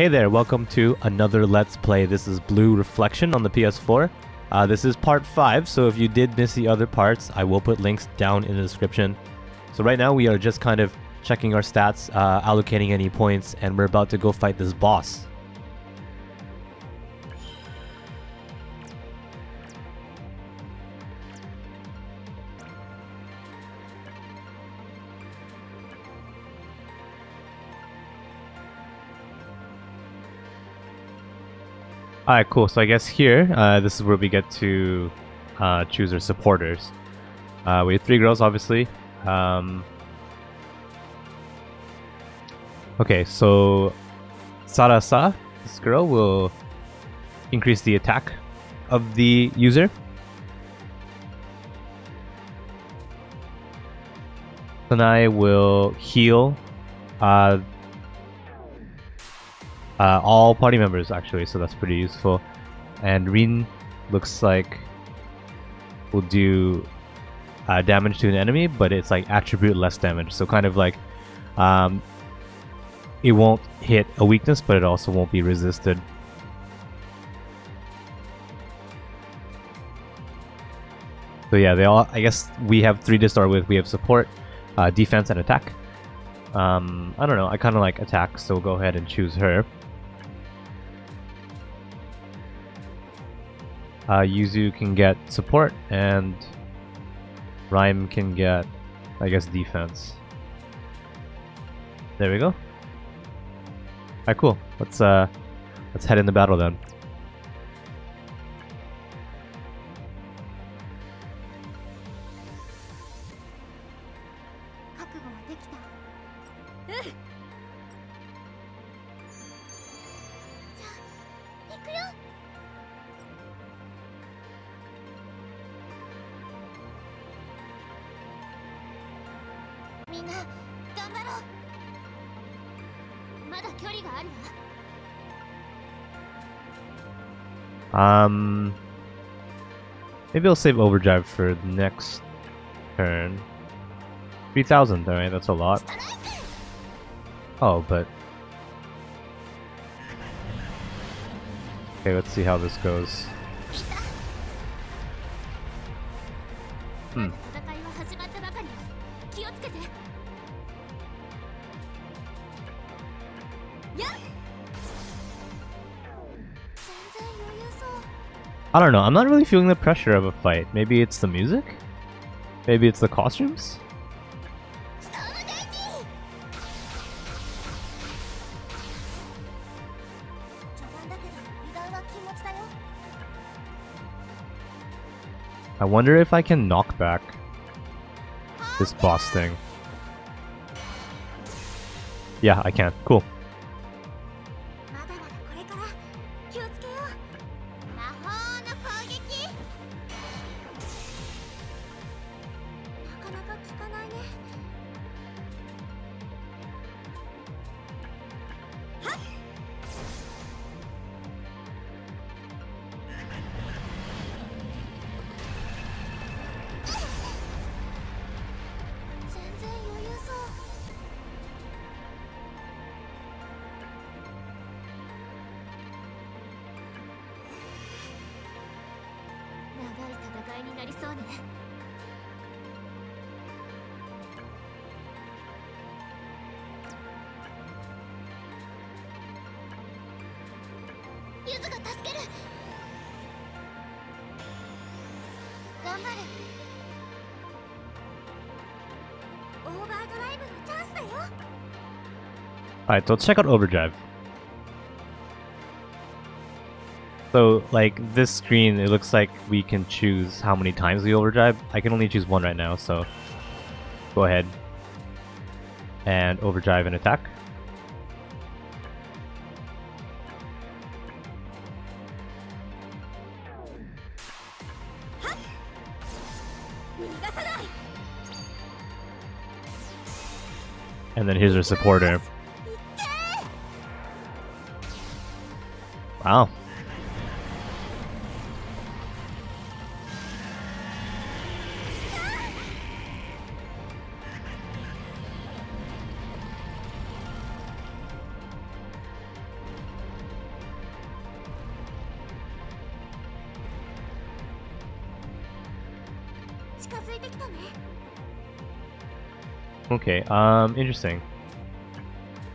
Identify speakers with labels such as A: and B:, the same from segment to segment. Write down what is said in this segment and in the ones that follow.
A: Hey there, welcome to another Let's Play. This is Blue Reflection on the PS4. Uh, this is part 5, so if you did miss the other parts, I will put links down in the description. So right now we are just kind of checking our stats, uh, allocating any points, and we're about to go fight this boss. Alright, cool. So I guess here, uh, this is where we get to uh, choose our supporters. Uh, we have three girls, obviously. Um, okay, so Sarasa, this girl, will increase the attack of the user. Sanae will heal uh, all party members actually, so that's pretty useful. And Rin looks like will do uh, damage to an enemy, but it's like attribute less damage. So kind of like um, it won't hit a weakness, but it also won't be resisted. So yeah, they all. I guess we have three to start with. We have support, uh, defense, and attack. Um, I don't know. I kind of like attack, so we'll go ahead and choose her. Uh, Yuzu can get support, and Rhyme can get, I guess, defense. There we go. Alright, cool. Let's uh, let's head into battle then. Um, maybe I'll save overdrive for the next turn. 3,000, alright, that's a lot. Oh, but... Okay, let's see how this goes. Hmm. I don't know, I'm not really feeling the pressure of a fight. Maybe it's the music? Maybe it's the costumes? I wonder if I can knock back this boss thing. Yeah, I can. Cool.
B: いになりそうねがオーバードライブのチャンスだよ
A: Alright, so let's check out Overdrive. So, like, this screen, it looks like we can choose how many times we overdrive. I can only choose one right now, so go ahead and overdrive and attack. And then here's our supporter. Wow. Okay, um, interesting.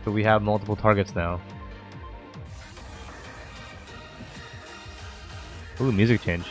A: So we have multiple targets now. Ooh, music change.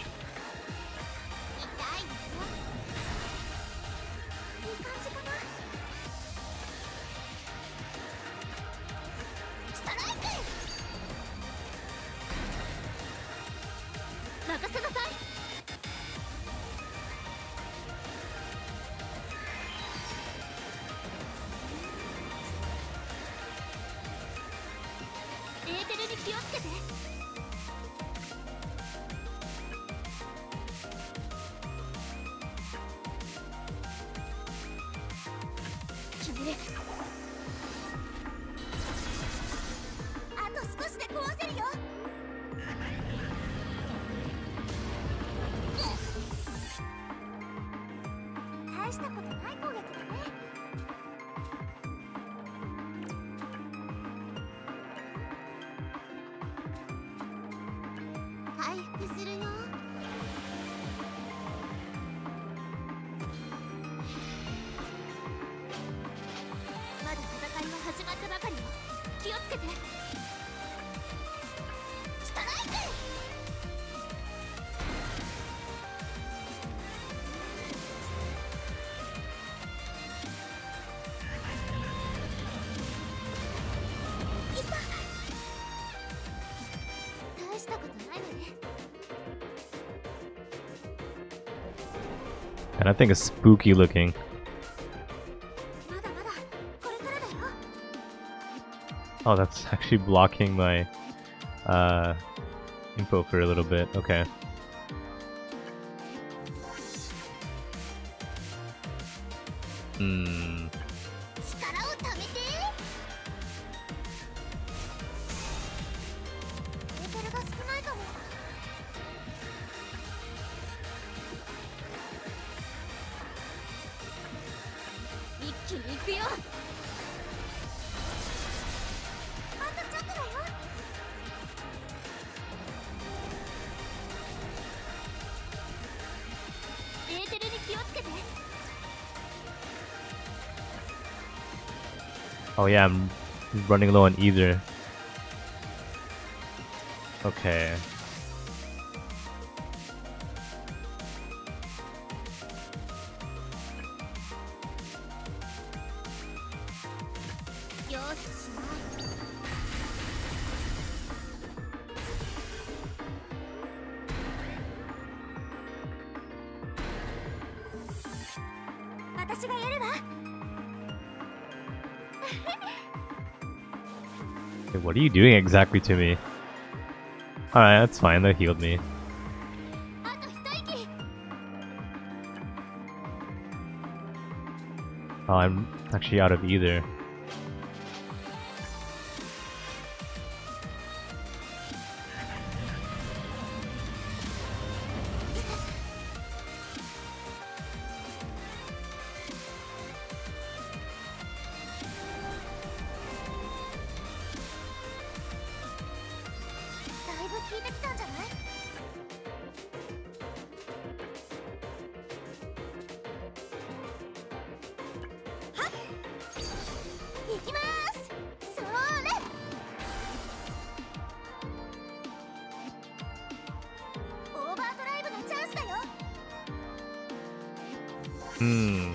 B: 決めるあと少しで壊せるよ。大したことない攻撃だね。回復するよ。大したことないわね
A: And I think it's spooky looking.
B: まだまだこれからだよ
A: Oh, that's actually blocking my uh, info for a little bit. Okay. Hmm. Oh yeah, I'm running low on ether. Okay. What are you doing exactly to me? Alright, that's fine, they healed me. Oh, I'm actually out of
B: ether.
A: Hmm.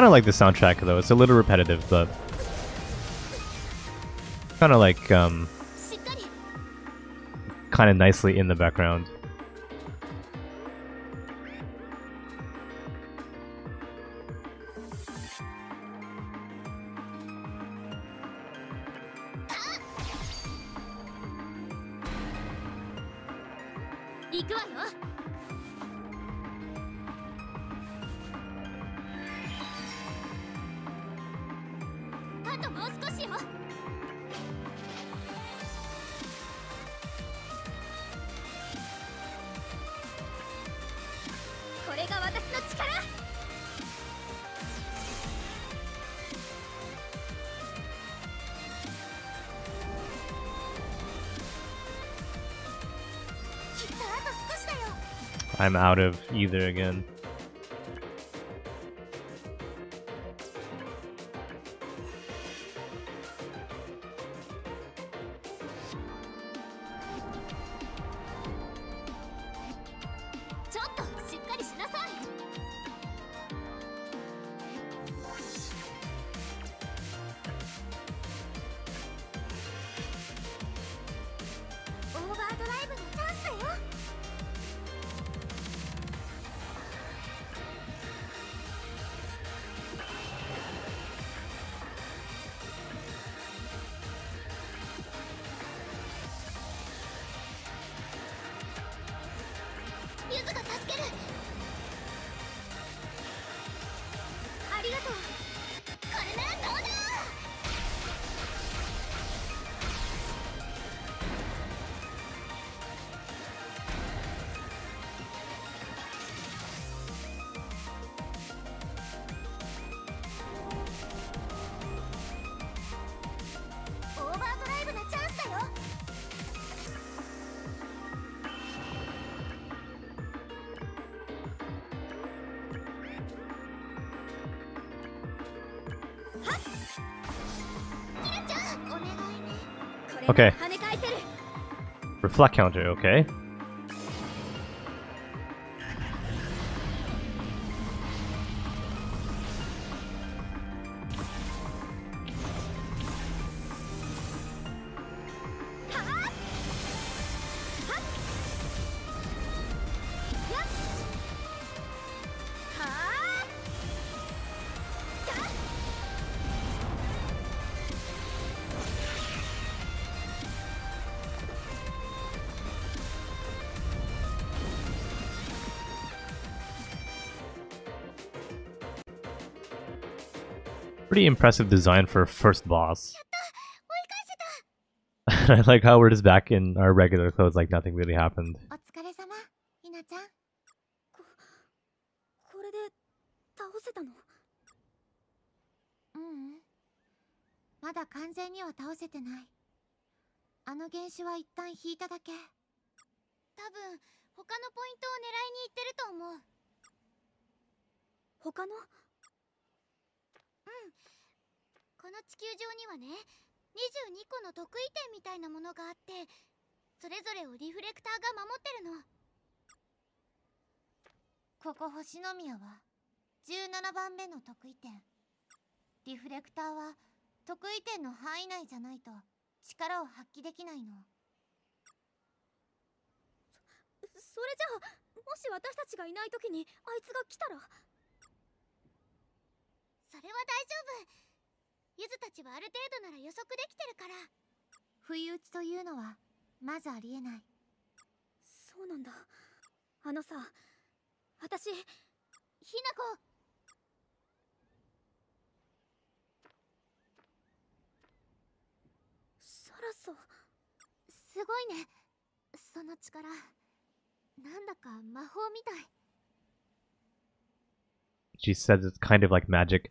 A: Kind of like the soundtrack, though. It's a little repetitive, but... Kind of like, um... Kind of nicely in the background. I'm out of ether again. Okay. Reflect counter, okay. Pretty impressive design for a first boss. I like how we're just back in our regular clothes like nothing really happened.
B: ううん。この地球上にはね22個の得意点みたいなものがあってそれぞれをリフレクターが守ってるの。ここ星宮は17番目の得意点。リフレクターは得意点の範囲内じゃないと力を発揮できないの。それじゃあもし私たちがいない時にあいつが来たら？それは大丈夫。ゆずたちはある程度なら予測できてるから。不意打ちというのはまずありえない。そうなんだ。あのさ私ひなこ。サラソすごいね。その力。なんだか魔法みたい。
A: She says it's kind of like magic.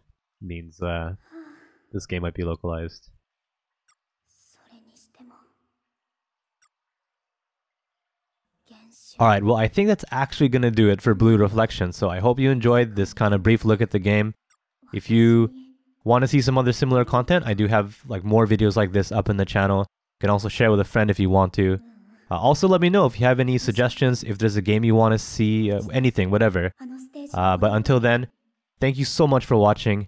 A: means uh, this game might be localized. Alright, well I think that's actually going to do it for Blue Reflection, so I hope you enjoyed this kind of brief look at the game. If you want to see some other similar content, I do have like more videos like this up in the channel. You can also share with a friend if you want to. Uh, also let me know if you have any suggestions, if there's a game you want to see, uh, anything, whatever. Uh, but until then, thank you so much for watching,